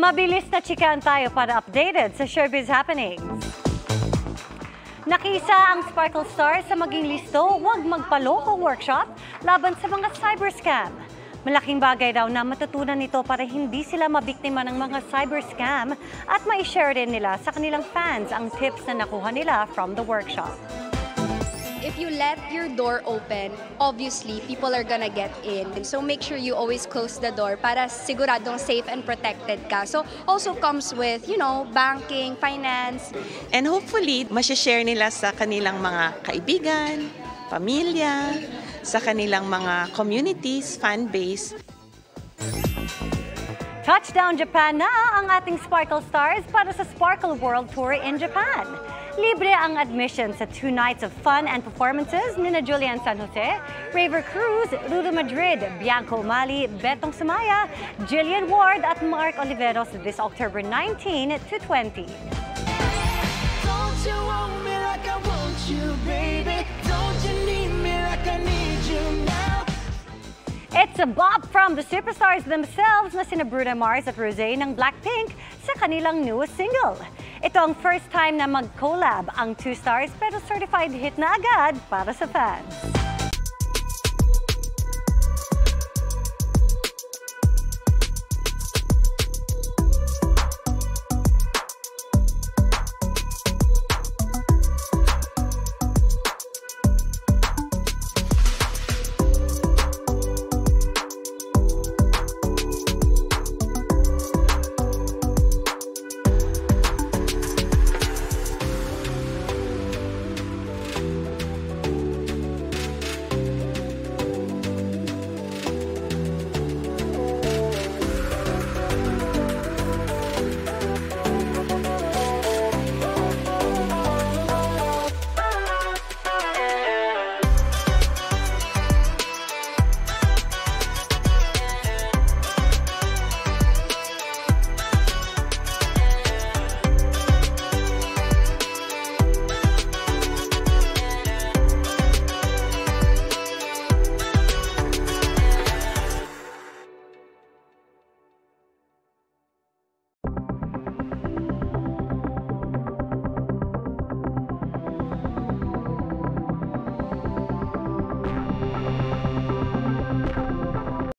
Mabilis na chikan tayo para updated sa showbiz happenings. Nakisa ang Sparkle Stars sa maging listo, huwag magpaloko workshop laban sa mga cyber scam. Malaking bagay daw na matutunan nito para hindi sila mabiktima ng mga cyber scam at ma-share din nila sa kanilang fans ang tips na nakuha nila from the workshop. If you let your door open, obviously people are gonna get in. So make sure you always close the door para siguradong safe and protected ka. So also comes with, you know, banking, finance. And hopefully, masashare nila sa kanilang mga kaibigan, pamilya, sa kanilang mga communities, fan base. Touchdown Japan na ang ating Sparkle Stars para sa Sparkle World Tour in Japan. Libre ang admission sa two nights of fun and performances ni na Julian San Jose, Raver Cruz, Rudo Madrid, Bianco Mali, Betong Sumaya, Jillian Ward at Mark Oliveros this October 19 to 20. It's a bop from the superstars themselves na sina Bruno Mars at Rosé ng Blackpink sa kanilang newest single. Ito ang first time na mag-collab ang two stars pero certified hit na agad para sa fans.